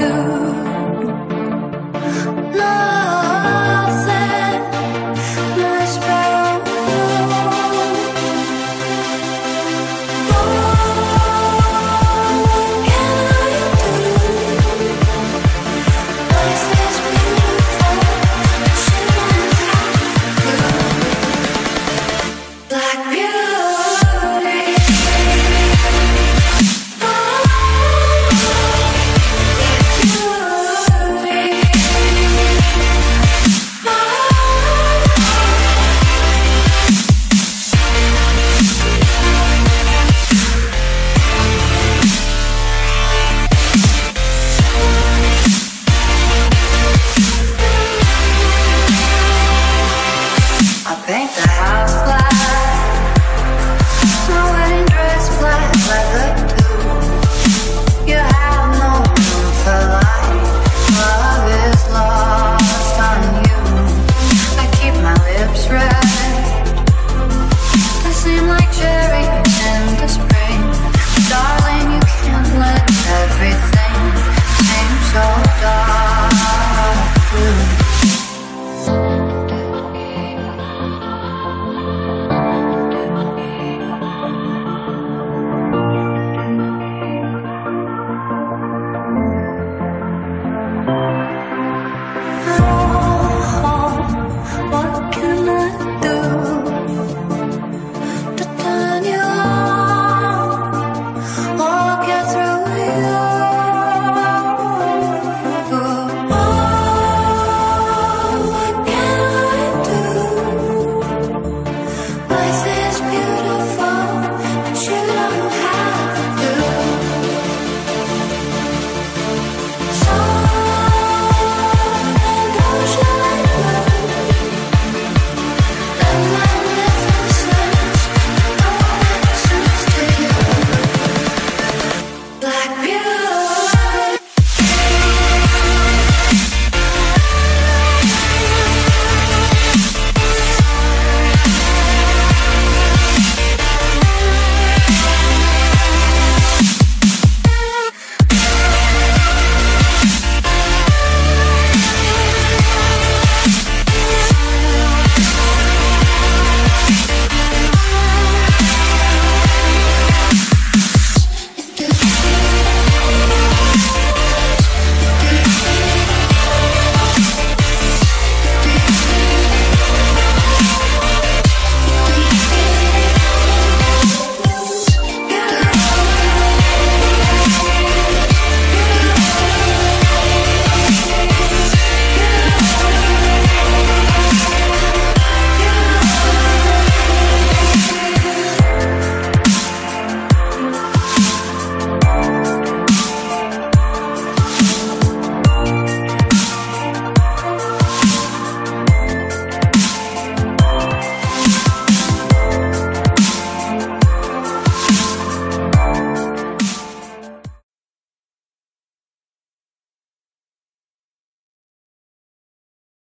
through think house.